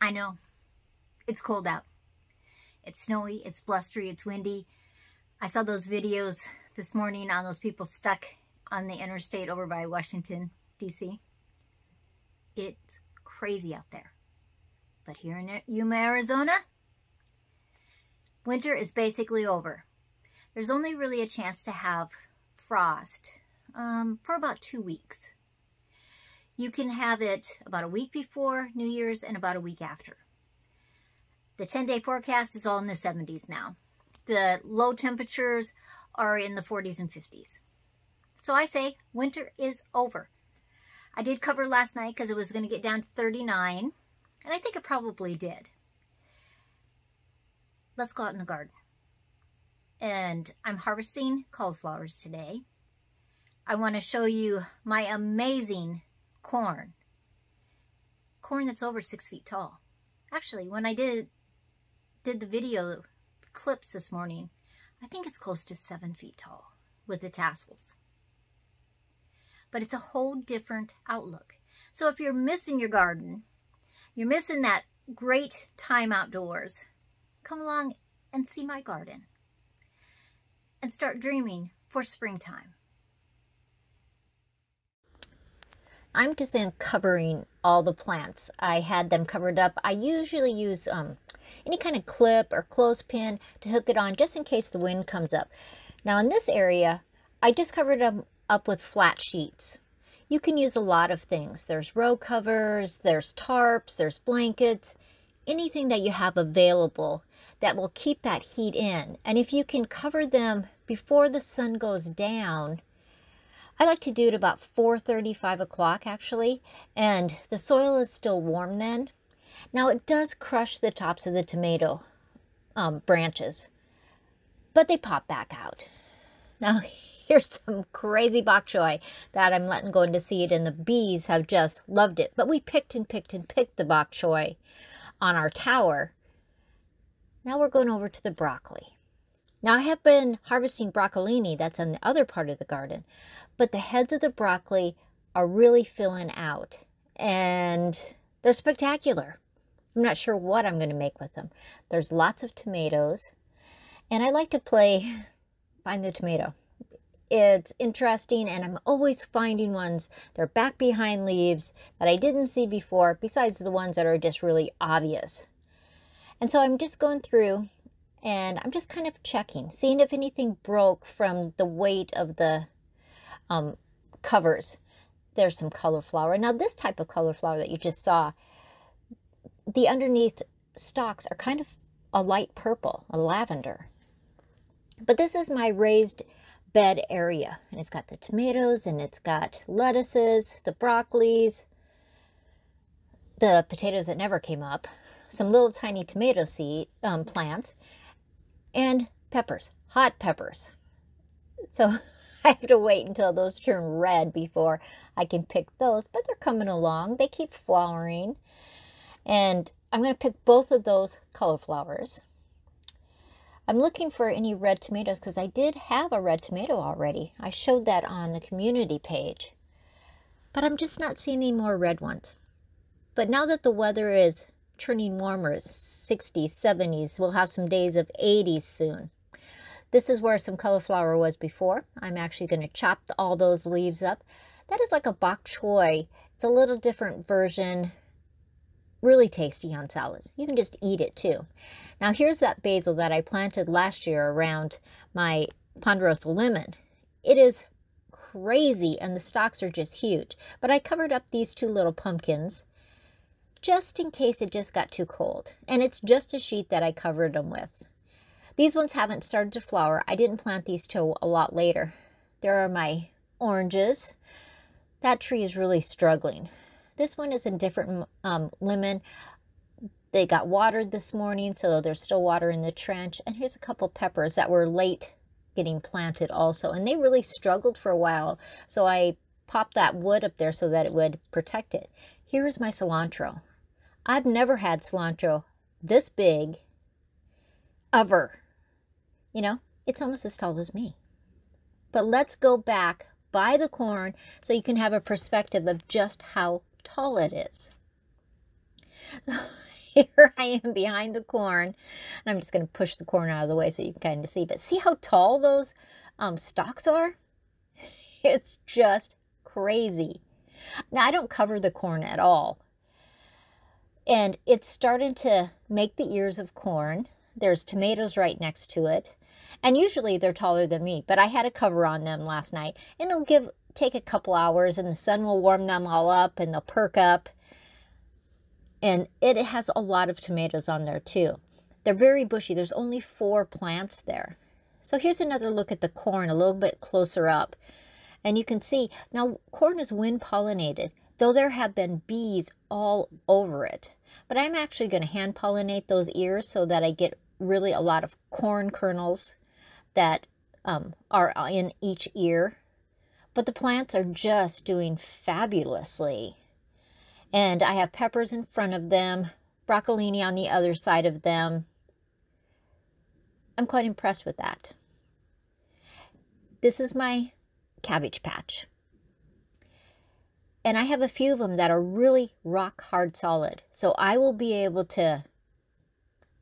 I know. It's cold out. It's snowy, it's blustery, it's windy. I saw those videos this morning on those people stuck on the interstate over by Washington, D.C. It's crazy out there. But here in Yuma, Arizona, winter is basically over. There's only really a chance to have frost um, for about two weeks. You can have it about a week before New Year's and about a week after. The 10-day forecast is all in the 70s now. The low temperatures are in the 40s and 50s. So I say winter is over. I did cover last night because it was going to get down to 39, and I think it probably did. Let's go out in the garden. And I'm harvesting cauliflowers today. I want to show you my amazing corn. Corn that's over six feet tall. Actually, when I did did the video clips this morning, I think it's close to seven feet tall with the tassels. But it's a whole different outlook. So if you're missing your garden, you're missing that great time outdoors, come along and see my garden and start dreaming for springtime. I'm just uncovering all the plants. I had them covered up. I usually use um, any kind of clip or clothespin to hook it on just in case the wind comes up. Now in this area, I just covered them up with flat sheets. You can use a lot of things. There's row covers, there's tarps, there's blankets, anything that you have available that will keep that heat in. And if you can cover them before the sun goes down, I like to do it about 4.30, 5 o'clock actually, and the soil is still warm then. Now it does crush the tops of the tomato um, branches, but they pop back out. Now here's some crazy bok choy that I'm letting go into seed and the bees have just loved it. But we picked and picked and picked the bok choy on our tower. Now we're going over to the broccoli. Now I have been harvesting broccolini, that's on the other part of the garden, but the heads of the broccoli are really filling out and they're spectacular. I'm not sure what I'm going to make with them. There's lots of tomatoes and I like to play find the tomato. It's interesting and I'm always finding ones they're back behind leaves that I didn't see before besides the ones that are just really obvious. And so I'm just going through and I'm just kind of checking, seeing if anything broke from the weight of the um, covers. There's some cauliflower. Now this type of cauliflower that you just saw, the underneath stalks are kind of a light purple, a lavender. But this is my raised bed area. And it's got the tomatoes and it's got lettuces, the broccolis, the potatoes that never came up, some little tiny tomato seed um, plant, and peppers, hot peppers. So I have to wait until those turn red before I can pick those, but they're coming along. They keep flowering. And I'm going to pick both of those cauliflowers. I'm looking for any red tomatoes because I did have a red tomato already. I showed that on the community page. But I'm just not seeing any more red ones. But now that the weather is turning warmer, 60s, 70s, we'll have some days of 80s soon. This is where some cauliflower was before. I'm actually going to chop all those leaves up. That is like a bok choy. It's a little different version. Really tasty on salads. You can just eat it too. Now here's that basil that I planted last year around my ponderosa lemon. It is crazy and the stalks are just huge. But I covered up these two little pumpkins just in case it just got too cold. And it's just a sheet that I covered them with. These ones haven't started to flower. I didn't plant these till a lot later. There are my oranges. That tree is really struggling. This one is a different um, lemon. They got watered this morning, so there's still water in the trench. And here's a couple peppers that were late getting planted also. And they really struggled for a while. So I popped that wood up there so that it would protect it. Here's my cilantro. I've never had cilantro this big ever. You know, it's almost as tall as me. But let's go back by the corn so you can have a perspective of just how tall it is. So here I am behind the corn. And I'm just going to push the corn out of the way so you can kind of see. But see how tall those um, stalks are? It's just crazy. Now, I don't cover the corn at all. And it's starting to make the ears of corn. There's tomatoes right next to it. And usually they're taller than me, but I had a cover on them last night. And it'll give take a couple hours and the sun will warm them all up and they'll perk up. And it has a lot of tomatoes on there too. They're very bushy. There's only four plants there. So here's another look at the corn a little bit closer up. And you can see, now corn is wind pollinated, though there have been bees all over it. But I'm actually going to hand pollinate those ears so that I get really a lot of corn kernels that um, are in each ear but the plants are just doing fabulously. And I have peppers in front of them, broccolini on the other side of them. I'm quite impressed with that. This is my cabbage patch. And I have a few of them that are really rock hard solid. So I will be able to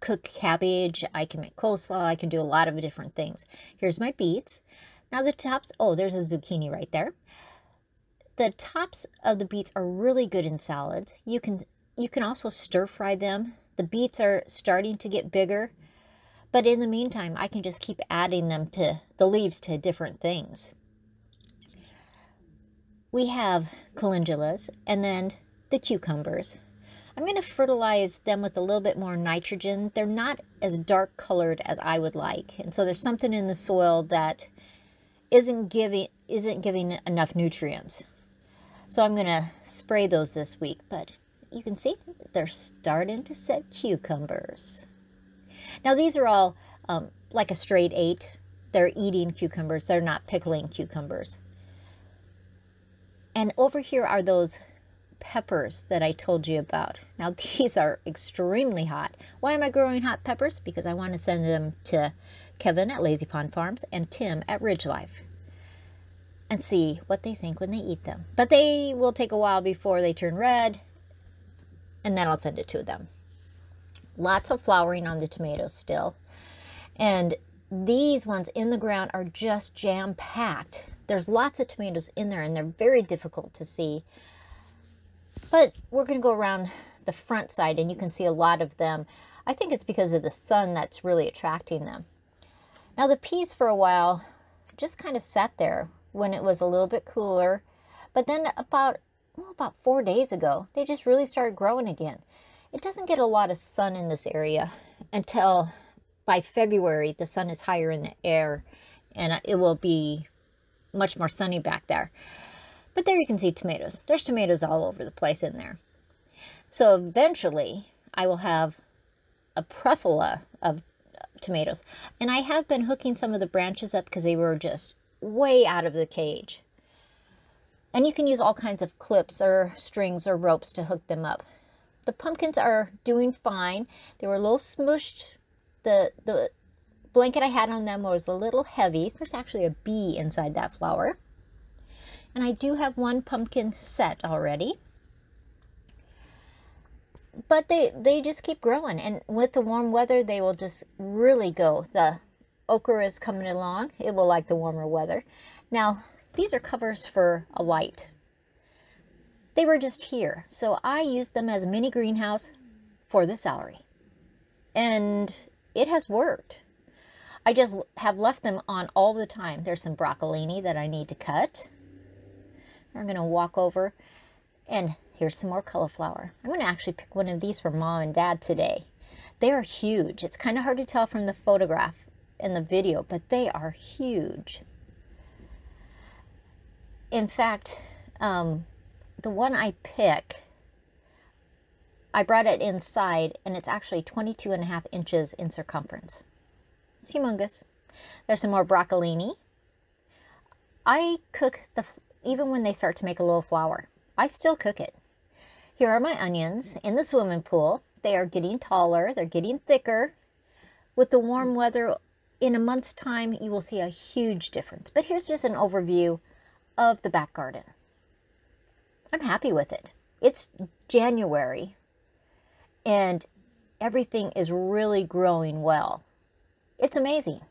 cook cabbage. I can make coleslaw. I can do a lot of different things. Here's my beets. Now the tops, oh, there's a zucchini right there. The tops of the beets are really good in salads. You can you can also stir fry them. The beets are starting to get bigger, but in the meantime, I can just keep adding them to the leaves to different things. We have calendulas and then the cucumbers. I'm going to fertilize them with a little bit more nitrogen. They're not as dark colored as I would like. And so there's something in the soil that isn't giving isn't giving enough nutrients. So I'm going to spray those this week, but you can see they're starting to set cucumbers. Now these are all um, like a straight eight. They're eating cucumbers. They're not pickling cucumbers. And over here are those peppers that I told you about. Now these are extremely hot. Why am I growing hot peppers? Because I want to send them to Kevin at Lazy Pond Farms, and Tim at Ridge Life and see what they think when they eat them. But they will take a while before they turn red, and then I'll send it to them. Lots of flowering on the tomatoes still. And these ones in the ground are just jam-packed. There's lots of tomatoes in there, and they're very difficult to see. But we're going to go around the front side, and you can see a lot of them. I think it's because of the sun that's really attracting them. Now the peas for a while just kind of sat there when it was a little bit cooler. But then about, well, about four days ago, they just really started growing again. It doesn't get a lot of sun in this area until by February, the sun is higher in the air and it will be much more sunny back there. But there you can see tomatoes. There's tomatoes all over the place in there. So eventually I will have a plethora of tomatoes. And I have been hooking some of the branches up because they were just way out of the cage. And you can use all kinds of clips or strings or ropes to hook them up. The pumpkins are doing fine. They were a little smushed. The, the blanket I had on them was a little heavy. There's actually a bee inside that flower. And I do have one pumpkin set already. But they they just keep growing. And with the warm weather they will just really go. The okra is coming along. It will like the warmer weather. Now these are covers for a light. They were just here. So i used them as a mini greenhouse for the celery and it has worked. I just have left them on all the time. There's some broccolini that i need to cut i'm going to walk over and Here's some more cauliflower. I'm going to actually pick one of these for mom and dad today. They are huge. It's kind of hard to tell from the photograph and the video, but they are huge. In fact, um, the one I pick, I brought it inside and it's actually 22 and a half inches in circumference. It's humongous. There's some more broccolini. I cook the, even when they start to make a little flower, I still cook it. Here are my onions in the swimming pool. They are getting taller, they're getting thicker. With the warm weather, in a month's time, you will see a huge difference. But here's just an overview of the back garden. I'm happy with it. It's January, and everything is really growing well. It's amazing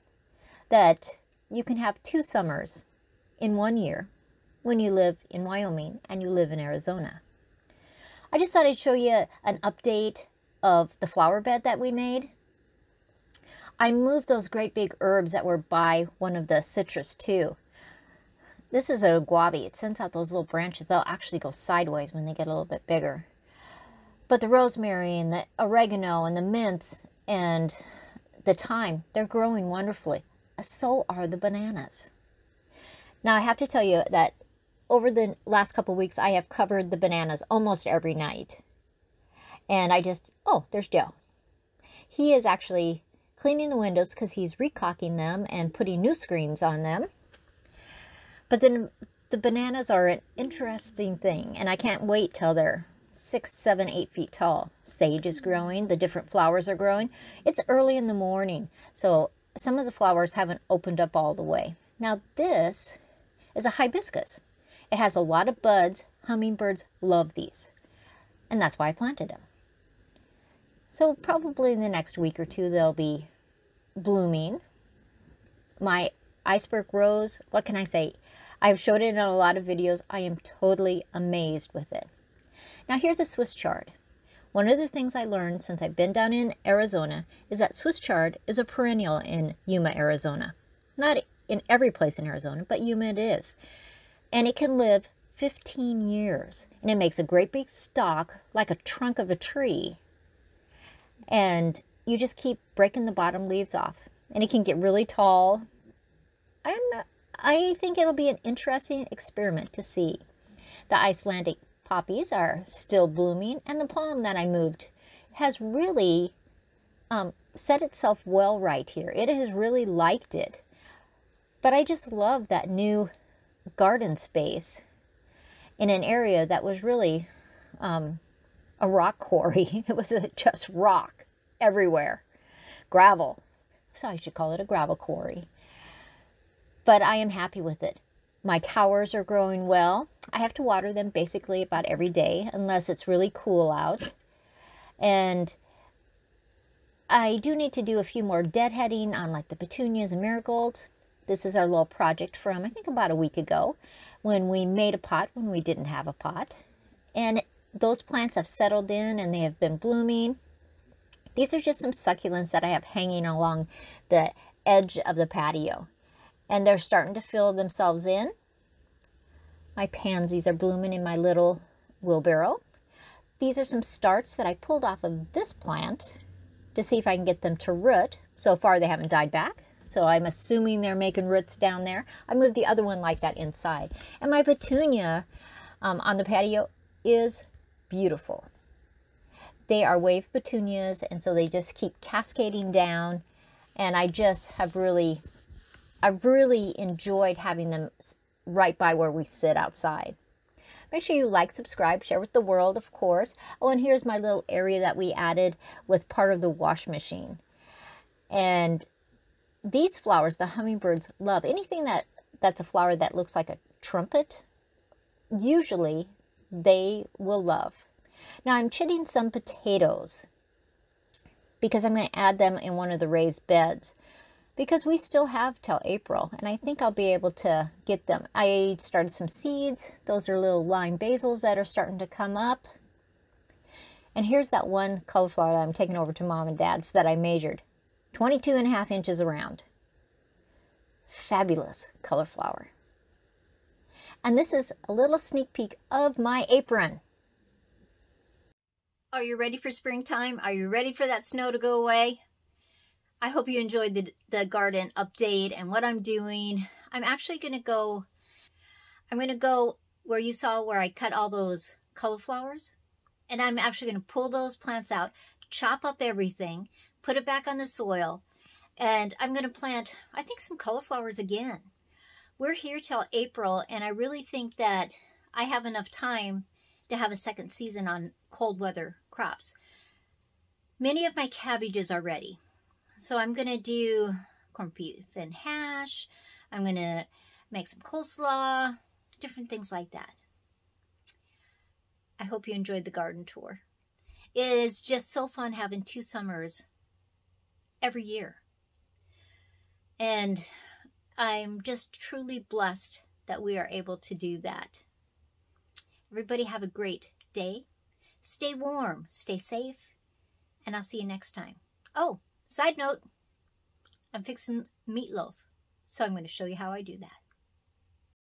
that you can have two summers in one year when you live in Wyoming and you live in Arizona. I just thought I'd show you an update of the flower bed that we made. I moved those great big herbs that were by one of the citrus too. This is a guava. It sends out those little branches. They'll actually go sideways when they get a little bit bigger. But the rosemary and the oregano and the mint and the thyme, they're growing wonderfully. So are the bananas. Now I have to tell you that over the last couple weeks, I have covered the bananas almost every night. And I just, oh, there's Joe. He is actually cleaning the windows because he's recocking them and putting new screens on them. But then the bananas are an interesting thing, and I can't wait till they're six, seven, eight feet tall. Sage is growing, the different flowers are growing. It's early in the morning, so some of the flowers haven't opened up all the way. Now, this is a hibiscus. It has a lot of buds. Hummingbirds love these. And that's why I planted them. So probably in the next week or two, they'll be blooming. My iceberg rose, what can I say? I've showed it in a lot of videos. I am totally amazed with it. Now here's a Swiss chard. One of the things I learned since I've been down in Arizona is that Swiss chard is a perennial in Yuma, Arizona. Not in every place in Arizona, but Yuma it is. And it can live 15 years. And it makes a great big stalk like a trunk of a tree. And you just keep breaking the bottom leaves off and it can get really tall. I'm i think it'll be an interesting experiment to see. The icelandic poppies are still blooming and the palm that i moved has really um, set itself well right here. It has really liked it. But i just love that new garden space in an area that was really um, a rock quarry. It was just rock everywhere, gravel. So I should call it a gravel quarry. But I am happy with it. My towers are growing well. I have to water them basically about every day unless it's really cool out. And I do need to do a few more deadheading on like the petunias and marigolds. This is our little project from I think about a week ago when we made a pot when we didn't have a pot. And those plants have settled in and they have been blooming. These are just some succulents that I have hanging along the edge of the patio. And they're starting to fill themselves in. My pansies are blooming in my little wheelbarrow. These are some starts that I pulled off of this plant to see if I can get them to root. So far they haven't died back. So I'm assuming they're making roots down there. I moved the other one like that inside. And my petunia um, on the patio is beautiful. They are wave petunias, and so they just keep cascading down. And I just have really, I've really enjoyed having them right by where we sit outside. Make sure you like, subscribe, share with the world, of course. Oh, and here's my little area that we added with part of the wash machine. And these flowers, the hummingbirds love anything that that's a flower that looks like a trumpet. Usually they will love. Now I'm chitting some potatoes because I'm going to add them in one of the raised beds because we still have till April and I think I'll be able to get them. I started some seeds. Those are little lime basils that are starting to come up. And here's that one cauliflower that I'm taking over to mom and dad's that I measured. 22 and a half inches around. Fabulous color flower. And this is a little sneak peek of my apron. Are you ready for springtime? Are you ready for that snow to go away? I hope you enjoyed the, the garden update and what I'm doing. I'm actually going to go, I'm going to go where you saw where I cut all those cauliflowers. And I'm actually going to pull those plants out, chop up everything, put it back on the soil, and I'm going to plant, I think, some cauliflowers again we're here till April, and I really think that I have enough time to have a second season on cold weather crops. Many of my cabbages are ready. So I'm going to do corned beef and hash. I'm going to make some coleslaw, different things like that. I hope you enjoyed the garden tour. It is just so fun having two summers every year. And I'm just truly blessed that we are able to do that. Everybody have a great day. Stay warm, stay safe, and I'll see you next time. Oh, side note, I'm fixing meatloaf, so I'm going to show you how I do that.